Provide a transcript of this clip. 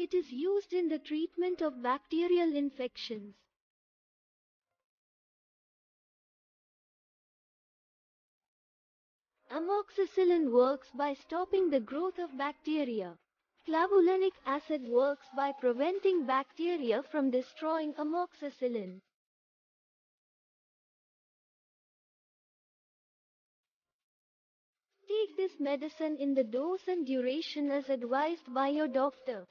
It is used in the treatment of bacterial infections. Amoxicillin works by stopping the growth of bacteria. Clavulanic acid works by preventing bacteria from destroying amoxicillin. Take this medicine in the dose and duration as advised by your doctor.